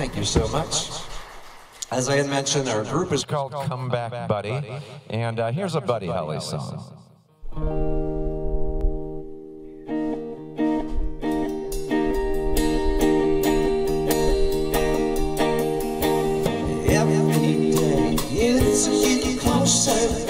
Thank you so much. As I had mentioned, our group is called Come Back Buddy, and uh, here's a Buddy Holly song. Every day, it's closer.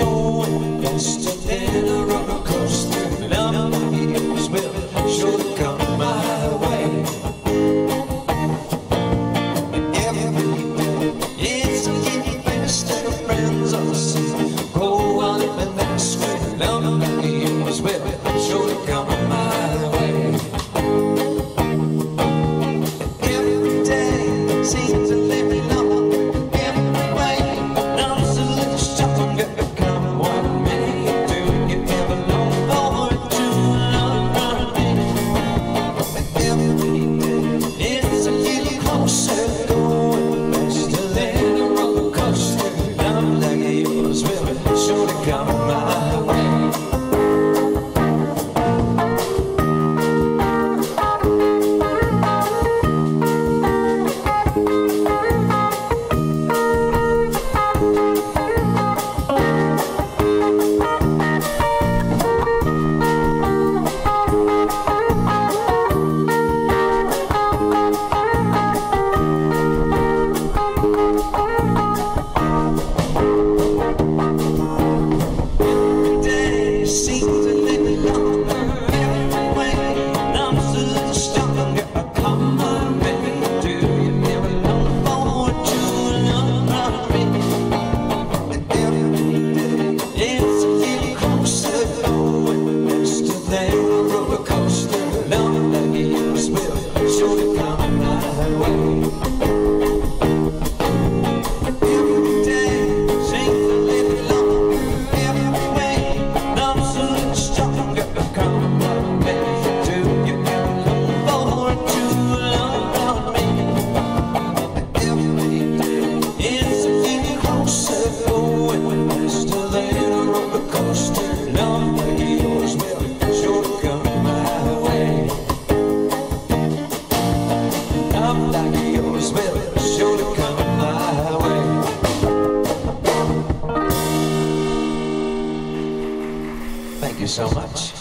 Thank you so much.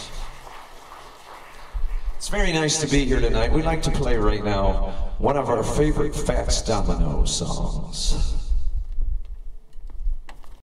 It's very nice to be here tonight. We'd like to play right now one of our favorite Fats Domino songs.